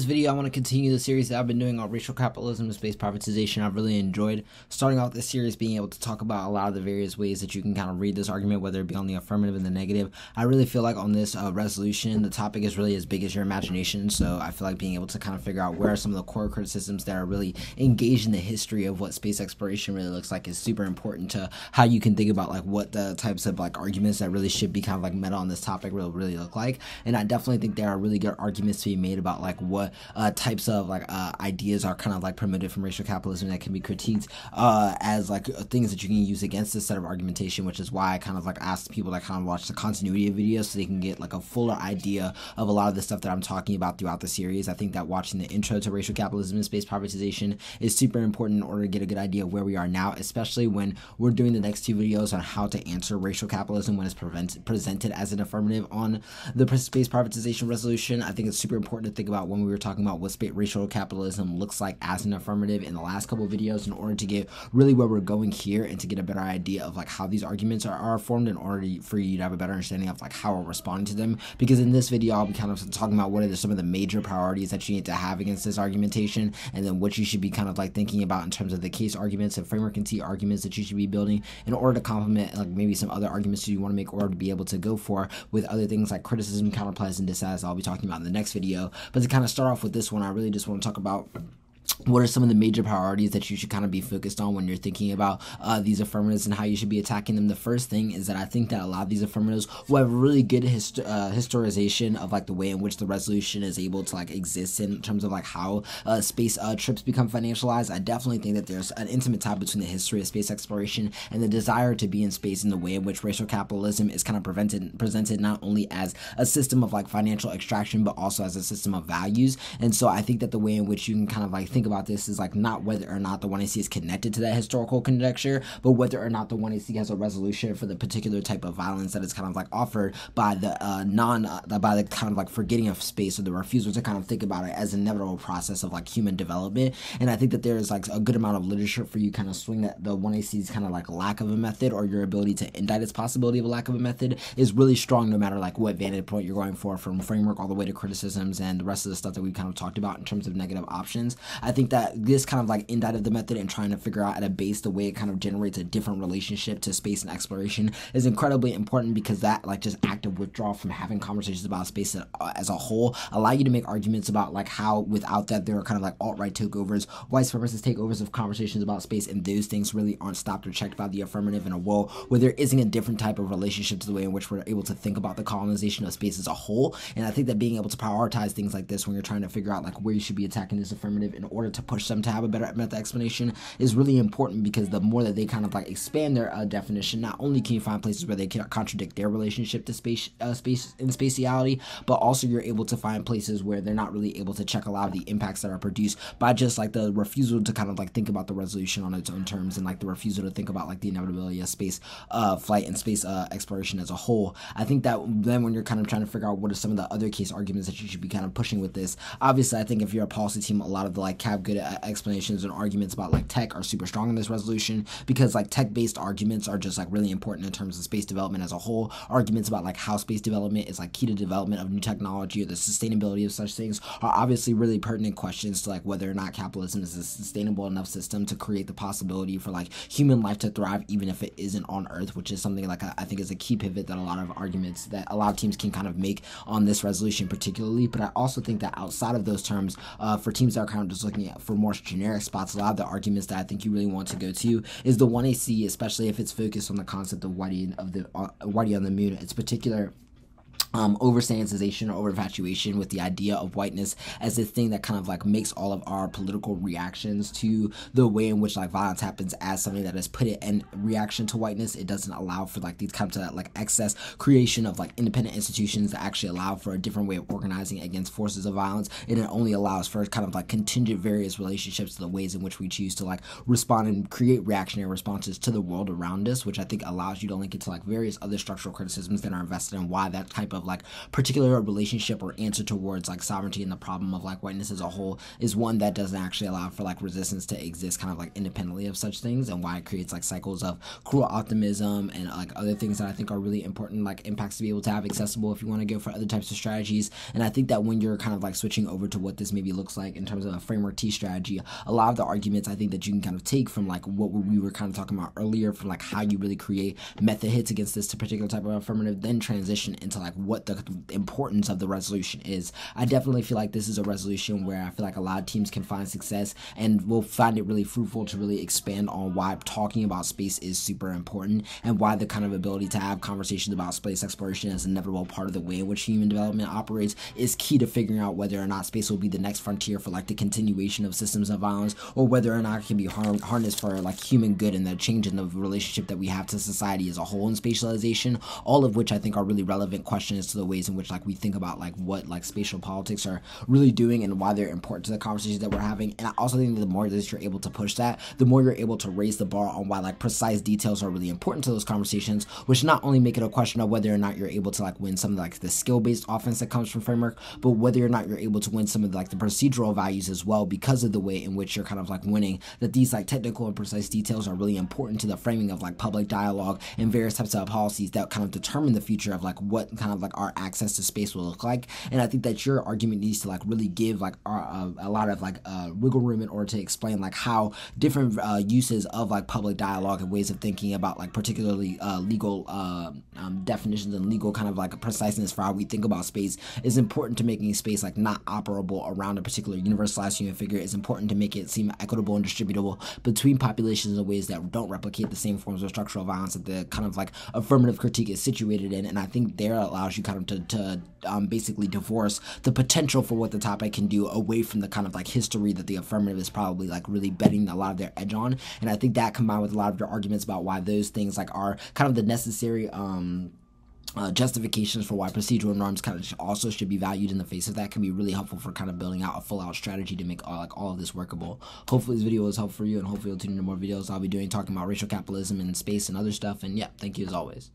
this video, I want to continue the series that I've been doing on racial capitalism and space privatization. I've really enjoyed starting off this series, being able to talk about a lot of the various ways that you can kind of read this argument, whether it be on the affirmative and the negative. I really feel like on this uh, resolution, the topic is really as big as your imagination. So I feel like being able to kind of figure out where are some of the core criticisms that are really engaged in the history of what space exploration really looks like is super important to how you can think about like what the types of like arguments that really should be kind of like meta on this topic will really look like. And I definitely think there are really good arguments to be made about like what uh, types of like uh, ideas are kind of like promoted from racial capitalism that can be critiqued uh, as like things that you can use against this set of argumentation, which is why I kind of like asked people to kind of watch the continuity of videos so they can get like a fuller idea of a lot of the stuff that I'm talking about throughout the series. I think that watching the intro to racial capitalism and space privatization is super important in order to get a good idea of where we are now, especially when we're doing the next two videos on how to answer racial capitalism when it's prevent- presented as an affirmative on the space privatization resolution. I think it's super important to think about when we were talking about what racial capitalism looks like as an affirmative in the last couple videos in order to get really where we're going here and to get a better idea of like how these arguments are, are formed in order for you to have a better understanding of like how we're responding to them because in this video I'll be kind of talking about what are some of the major priorities that you need to have against this argumentation and then what you should be kind of like thinking about in terms of the case arguments and framework and T arguments that you should be building in order to complement like maybe some other arguments you want to make or to be able to go for with other things like criticism, counterplans, and disads I'll be talking about in the next video. But to kind of start off with this one, I really just want to talk about what are some of the major priorities that you should kind of be focused on when you're thinking about uh, these affirmatives and how you should be attacking them? The first thing is that I think that a lot of these affirmatives will have a really good hist- uh, historization of like the way in which the resolution is able to like exist in terms of like how uh, space uh, trips become financialized. I definitely think that there's an intimate tie between the history of space exploration and the desire to be in space in the way in which racial capitalism is kind of prevented presented not only as a system of like financial extraction but also as a system of values. And so I think that the way in which you can kind of like think about this is like not whether or not the 1AC is connected to that historical conjecture, but whether or not the 1AC has a resolution for the particular type of violence that is kind of like offered by the uh, non, uh, by the kind of like forgetting of space or the refusal to kind of think about it as an inevitable process of like human development. And I think that there is like a good amount of literature for you kind of swing that the 1AC's kind of like lack of a method or your ability to indict its possibility of a lack of a method is really strong no matter like what vantage point you're going for from framework all the way to criticisms and the rest of the stuff that we kind of talked about in terms of negative options. I think think that this kind of like indicted of the method and trying to figure out at a base the way it kind of generates a different relationship to space and exploration is incredibly important because that like just active withdrawal from having conversations about space uh, as a whole allow you to make arguments about like how without that there are kind of like alt-right takeovers white supremacist takeovers of conversations about space and those things really aren't stopped or checked by the affirmative in a world where there isn't a different type of relationship to the way in which we're able to think about the colonization of space as a whole. And i think that being able to prioritize things like this when you're trying to figure out like where you should be attacking this affirmative in order to push them to have a better method explanation is really important because the more that they kind of like expand their uh, definition, not only can you find places where they can contradict their relationship to space, uh, space and spatiality, but also you're able to find places where they're not really able to check a lot of the impacts that are produced by just like the refusal to kind of like think about the resolution on its own terms and like the refusal to think about like the inevitability of space uh, flight and space uh, exploration as a whole. I think that then when you're kind of trying to figure out what are some of the other case arguments that you should be kind of pushing with this, obviously I think if you're a policy team, a lot of the like cap good explanations and arguments about like tech are super strong in this resolution because like tech based arguments are just like really important in terms of space development as a whole. Arguments about like how space development is like key to development of new technology or the sustainability of such things are obviously really pertinent questions to like whether or not capitalism is a sustainable enough system to create the possibility for like human life to thrive even if it isn't on Earth, which is something like I think is a key pivot that a lot of arguments that a lot of teams can kind of make on this resolution particularly. But I also think that outside of those terms, uh, for teams that are kind of just looking for more generic spots, a lot of the arguments that I think you really want to go to is the 1AC, especially if it's focused on the concept of Whitey of the uh, Whitey on the moon. It's particular um, over sanitization or over infatuation with the idea of whiteness as this thing that kind of like makes all of our political reactions to the way in which like violence happens as something that is put it in reaction to whiteness. It doesn't allow for like these kind of like excess creation of like independent institutions that actually allow for a different way of organizing against forces of violence. And it only allows for kind of like contingent various relationships to the ways in which we choose to like respond and create reactionary responses to the world around us, which I think allows you to link it to like various other structural criticisms that are invested in why that type of of like particular relationship or answer towards like sovereignty and the problem of like whiteness as a whole is one that doesn't actually allow for like resistance to exist kind of like independently of such things and why it creates like cycles of cruel optimism and like other things that I think are really important like impacts to be able to have accessible if you want to go for other types of strategies. And I think that when you're kind of like switching over to what this maybe looks like in terms of a framework T strategy a lot of the arguments I think that you can kind of take from like what we were kind of talking about earlier from like how you really create method hits against this particular type of affirmative then transition into like what the importance of the resolution is. I definitely feel like this is a resolution where I feel like a lot of teams can find success and will find it really fruitful to really expand on why talking about space is super important and why the kind of ability to have conversations about space exploration as an inevitable part of the way in which human development operates is key to figuring out whether or not space will be the next frontier for like the continuation of systems of violence or whether or not it can be har- harnessed for like human good and the change in the relationship that we have to society as a whole in spatialization all of which i think are really relevant questions to the ways in which like we think about like what like spatial politics are really doing and why they're important to the conversations that we're having. And i also think the more that you're able to push that the more you're able to raise the bar on why like precise details are really important to those conversations which not only make it a question of whether or not you're able to like win some of like the skill based offense that comes from framework but whether or not you're able to win some of like the procedural values as well because of the way in which you're kind of like winning that these like technical and precise details are really important to the framing of like public dialogue and various types of policies that kind of determine the future of like what kind of like our access to space will look like. And i think that your argument needs to like really give like our, uh, a lot of like uh, wiggle room in order to explain like how different uh, uses of like public dialogue and ways of thinking about like particularly uh, legal uh, um, definitions and legal kind of like preciseness for how we think about space is important to making space like not operable around a particular universalized human figure. Is important to make it seem equitable and distributable between populations in ways that don't replicate the same forms of structural violence that the kind of like affirmative critique is situated in. And i think there allows you kind of to, to um, basically divorce the potential for what the topic can do away from the kind of like history that the affirmative is probably like really betting a lot of their edge on and i think that combined with a lot of their arguments about why those things like are kind of the necessary um uh, justifications for why procedural norms kind of also should be valued in the face of that can be really helpful for kind of building out a full out strategy to make all, like all of this workable. Hopefully this video was helpful for you and hopefully you'll tune into more videos I'll be doing talking about racial capitalism and space and other stuff and yeah, thank you as always.